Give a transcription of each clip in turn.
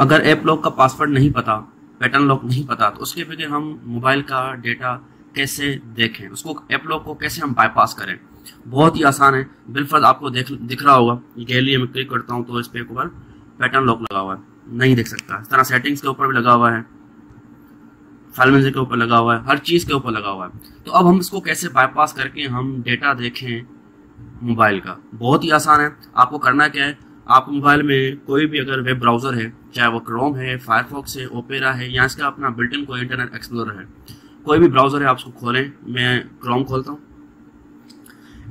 अगर app lock का password नहीं पता पैटर्न लॉक नहीं पता तो उसके बगैर हम मोबाइल का डेटा कैसे देखें? उसको ऐप लॉक को कैसे हम बाईपास करें? बहुत ही आसान है। बिलफर्ज आपको देख, दिख रहा होगा गैलरी में क्लिक करता हूँ तो इस पे ऊपर पैटर्न लॉक लगा हुआ है। नहीं देख सकता। इस तरह सेटिंग्स के ऊपर भी लगा हुआ है। फ़ाइल के ऊपर लगा हुआ है। हर चीज़ के ऊपर लगा हुआ है। तो अब हम इसको कैसे बाईपास करके हम डेटा देखें मोबाइल का? बहुत ही आसान है। आपको करना क्या है? आप मोबाइल में कोई भी अगर वेब ब्राउज़र है, चाहे वो क्रोम है फायरफॉक्स है ओपेरा है, या इसका अपना बिल्टन कोई इंटरनेट एक्सप्लोरर है, कोई भी ब्राउज़र है, आप उसको खोलें। मैं क्रोम खोलता हूँ।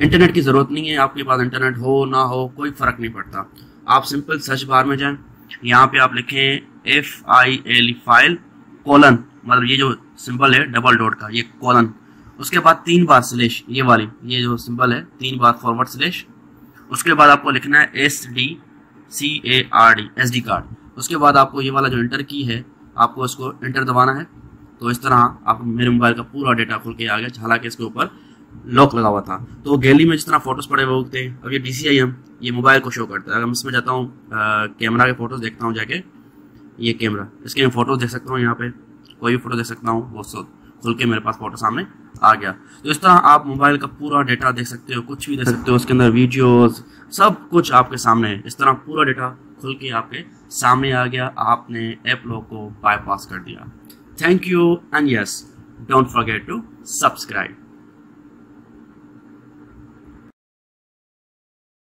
इंटरनेट की ज़रूरत नहीं है, आपके पास इंटरनेट हो, ना हो, कोई फ़र्क नहीं पड़ता। आप सिंपल सर्च बार में जाएँ। यहाँ पे आप लिखें F I L file colon मतलब ये जो सिंबल है डबल डॉट का, ये कॉलन उसके बाद तीन बार स्लेश ये वाली, ये जो सिंबल है, तीन बार फॉरवर्ड स्लेश उसके बाद आपको लिखना है S D C A R D S D card उसके बाद आपको ये वाला जो इंटर की है, आपको इसको इंटर दबाना है। तो इस तरह आप मेरे मोबाइल का पूरा डेटा खुल के आ गया हालाँकि इसके ऊपर लॉक लगा हुआ था। तो गैली में जिस तरह फ़ोटोज़ पड़े हुए होते हैं, अब ये डी सी आई एम ये मोबाइल को शो करता है। अगर मैं इसमें जाता हूँ कैमरा के फ़ोटोज़ देखता हूँ जाके, ये कैमरा इसके मैं फ़ोटोज़ देख सकता हूँ यहाँ पे, कोई भी फ़ोटो देख सकता हूँ, वो खुल के मेरे पास फ़ोटो सामने आ गया। तो इस तरह आप मोबाइल का पूरा डेटा देख सकते हो, कुछ भी देख सकते हो, उसके अंदर वीडियोस, सब कुछ आपके सामने है। इस तरह पूरा डेटा खुल के आपके सामने आ गया, आपने ऐप लोग को बाईपास कर दिया। Thank you and yes don't forget to subscribe